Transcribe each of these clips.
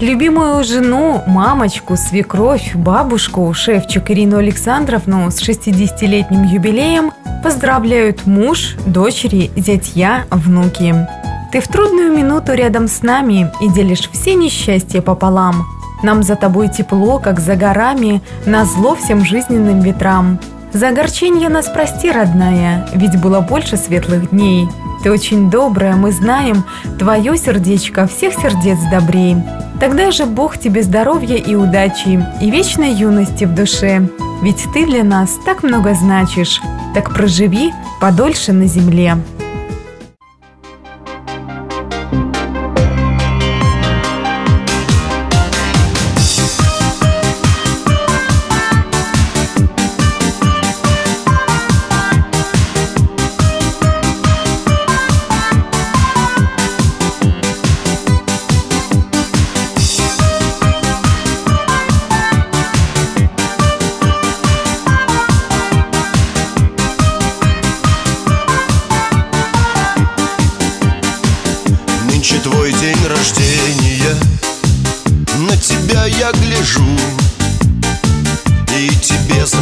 Любимую жену, мамочку, свекровь, бабушку, шефчик Ирину Александровну с 60-летним юбилеем поздравляют муж, дочери, зятья, внуки. Ты в трудную минуту рядом с нами и делишь все несчастья пополам. Нам за тобой тепло, как за горами, на зло всем жизненным ветрам. За огорчение нас прости, родная, ведь было больше светлых дней. Ты очень добрая, мы знаем, твое сердечко всех сердец добрей. Тогда же Бог тебе здоровья и удачи, и вечной юности в душе. Ведь ты для нас так много значишь, так проживи подольше на земле.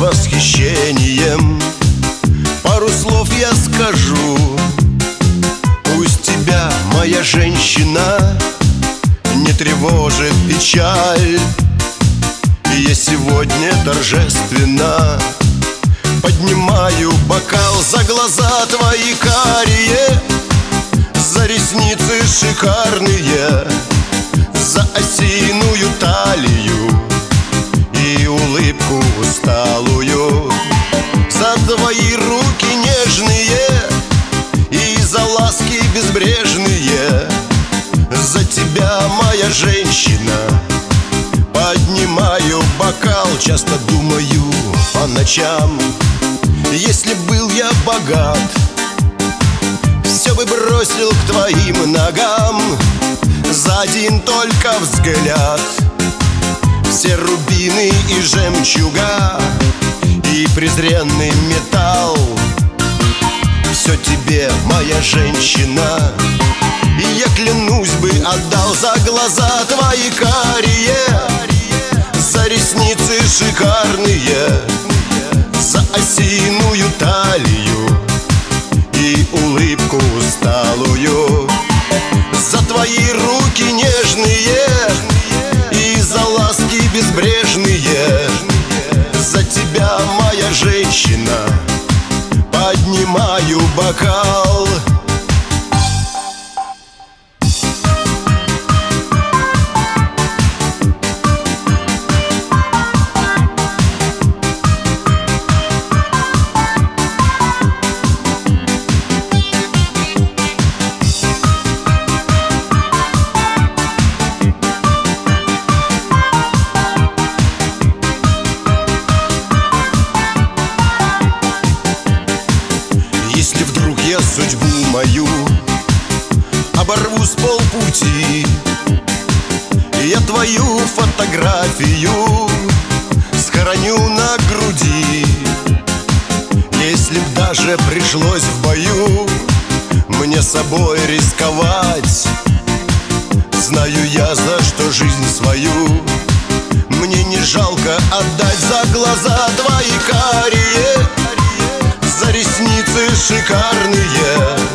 Восхищением. Пару слов я скажу. Пусть тебя, моя женщина Не тревожит печаль. Я сегодня торжественно Поднимаю бокал за глаза твои карие За ресницы шикарные за осиную талию. И улыбку усталую твои руки нежные И за ласки безбрежные. За тебя, моя женщина Поднимаю бокал, часто думаю по ночам Если был я богат Все бы бросил к твоим ногам. За один только взгляд Все рубины и жемчуга И презренный металл. Все тебе, моя женщина И я клянусь бы отдал за глаза твои карие За ресницы шикарные За осиную талию И улыбку усталую за твои руки нежные И за ласки безбрежные бокал судьбу мою. Оборву с полпути. Я твою фотографию Схороню на груди. Если б даже пришлось в бою Мне собой рисковать Знаю я, за что жизнь свою Мне не жалко отдать за глаза твои карие шикарные